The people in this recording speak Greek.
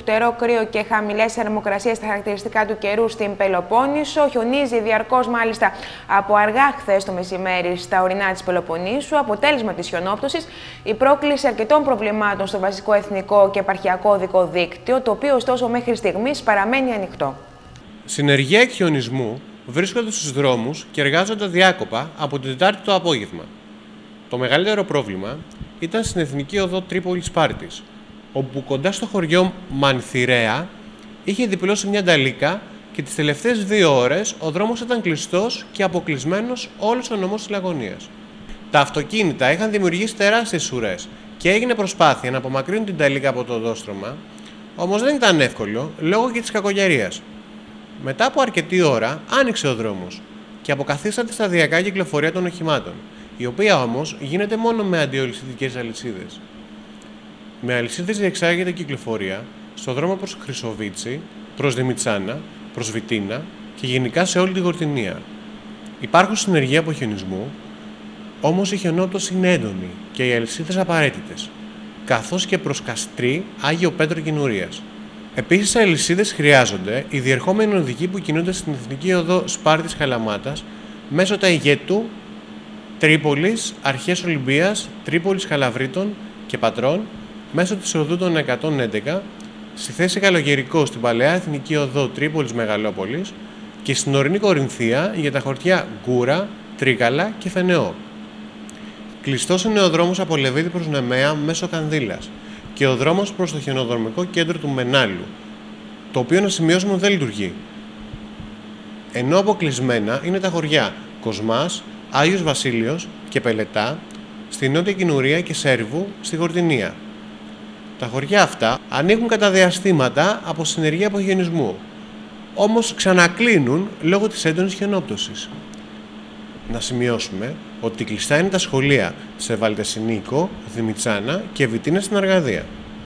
Φτερό κρύο και χαμηλές θερμοκρασίες στα χαρακτηριστικά του καιρού στην Πελοπόννησο. Χιονίζει διαρκώς, μάλιστα, από αργά χθες το μεσημέρι στα ορεινά της Πελοποννήσου. Αποτέλεσμα της χιονόπτωσης, η πρόκληση αρκετών προβλημάτων στο βασικό εθνικό και επαρχιακό δικό δίκτυο, το οποίο ωστόσο μέχρι στιγμής παραμένει ανοιχτό. Συνεργεία εκχιονισμού βρίσκονται στους δρόμους και εργάζονται διάκοπα από την Τετάρτη το απόγευμα. Το μεγαλύτερο πρόβλημα ήταν στην Εθνική Οδό Τρίπολη Πάρτη, όπου κοντά στο χωριό Μανθυρέα είχε διπλώσει μια νταλίκα και τις τελευταίες δύο ώρες ο δρόμος ήταν κλειστός και αποκλεισμένος όλος ο νομός της Λαγωνίας. Τα αυτοκίνητα είχαν δημιουργήσει τεράστιες ουρές και έγινε προσπάθεια να απομακρύνουν την ταλίκα από το οδόστρωμα, όμως δεν ήταν εύκολο λόγω και της κακογιαρίας. Μετά από αρκετή ώρα άνοιξε ο δρόμος και αποκαθίσταται σταδιακά η κυκλοφορία των οχημάτων, η οποία όμως γίνεται μόνο με αντιολυσιδικές αλυσίδες. Με αλυσίδες διεξάγεται κυκλοφορία στο δρόμο προς Χρυσοβίτσι, προς Δημητσάνα, προς Βιτίνα και γενικά σε όλη τη Γορτινία. Υπάρχουν συνεργεία αποχιονισμού, όμως η χιονόπτωση είναι έντονη και οι αλυσίδες απαραίτητες, καθώς και προς Καστρί, Άγιο Πέτρο Κινουρία. Επίσης, οι αλυσίδες χρειάζονται οι διερχόμενοι οδικοί που κινούνται στην Εθνική Οδό Σπάρτης Καλαμάτα μέσω τα ηγέτου Τρίπολης, Αρχές Ολυμπίας, Τρίπολης Χαλαβρίτων και Πατρών μέσω της οδού των 111 στη θέση Καλογερικό στην παλαιά εθνική οδό Τρίπολης Μεγαλόπολης και στην ορεινή Κορινθία για τα χωριά Γκούρα, Τρίκαλα και Φενεό. Κλειστός είναι ο δρόμος από Λεβίδη προς Νεμαία μέσω Κανδύλας και ο δρόμος προς το χιονοδρομικό κέντρο του Μενάλου, το οποίο να σημειώσουμε δεν λειτουργεί. Ενώ αποκλεισμένα είναι τα χωριά Κοσμάς, Άγιος Βασίλειος και Πελετά, στη Νότια Κινουρία και Σέρβου στη Γορτινία. Τα χωριά αυτά ανοίγουν κατά διαστήματα από συνεργεία απογενισμού, όμως ξανακλίνουν λόγω της έντονης χιονόπτωσης. Να σημειώσουμε ότι κλειστά είναι τα σχολεία σε Βαλτεσινίκο, Δημητσάνα και Βιτίνα στην Αργαδία.